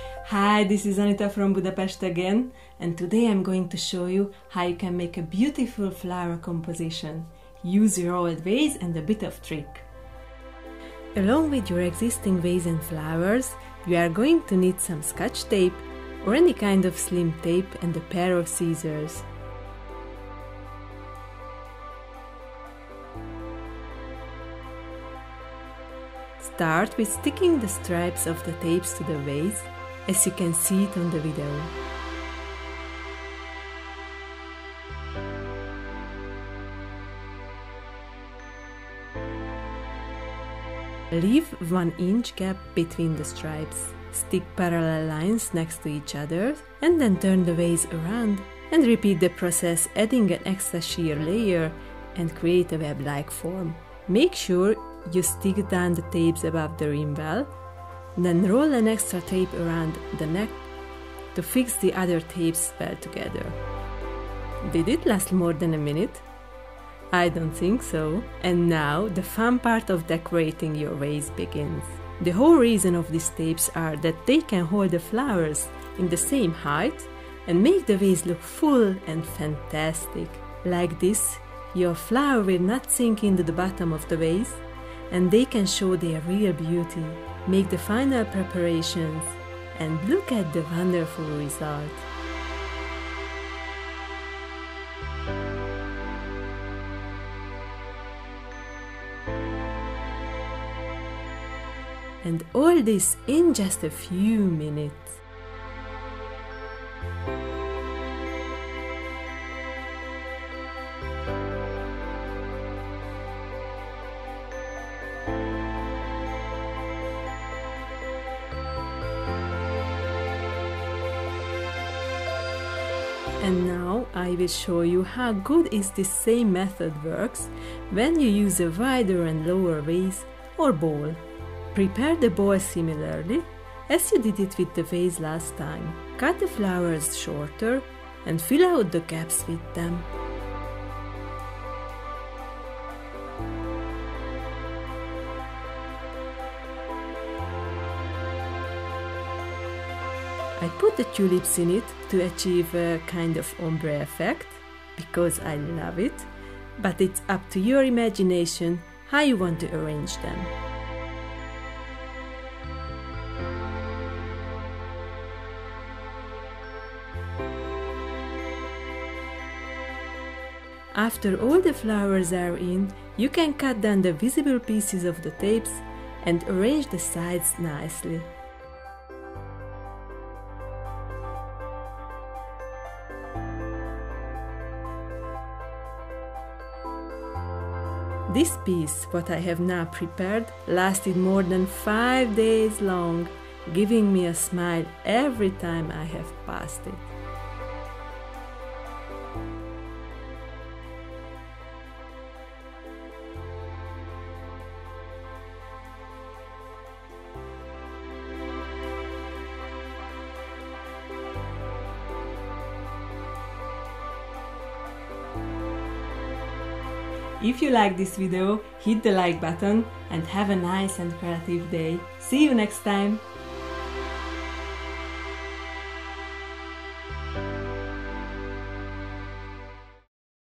Hi, this is Anita from Budapest again, and today I'm going to show you how you can make a beautiful flower composition. Use your old vase and a bit of trick. Along with your existing vase and flowers, you are going to need some scotch tape or any kind of slim tape and a pair of scissors. Start with sticking the stripes of the tapes to the vase, as you can see it on the video. Leave 1 inch gap between the stripes. Stick parallel lines next to each other and then turn the vase around and repeat the process adding an extra sheer layer and create a web-like form. Make sure you stick down the tapes above the rim well, then roll an extra tape around the neck to fix the other tapes well together. Did it last more than a minute? I don't think so. And now the fun part of decorating your vase begins. The whole reason of these tapes are that they can hold the flowers in the same height and make the vase look full and fantastic. Like this, your flower will not sink into the bottom of the vase and they can show their real beauty. Make the final preparations and look at the wonderful result. And all this in just a few minutes. And now I will show you how good is this same method works when you use a wider and lower vase or bowl. Prepare the bowl similarly as you did it with the vase last time. Cut the flowers shorter and fill out the gaps with them. I put the tulips in it to achieve a kind of ombre effect because I love it, but it's up to your imagination how you want to arrange them. After all the flowers are in, you can cut down the visible pieces of the tapes and arrange the sides nicely. This piece, what I have now prepared, lasted more than five days long, giving me a smile every time I have passed it. If you like this video, hit the like button and have a nice and creative day. See you next time!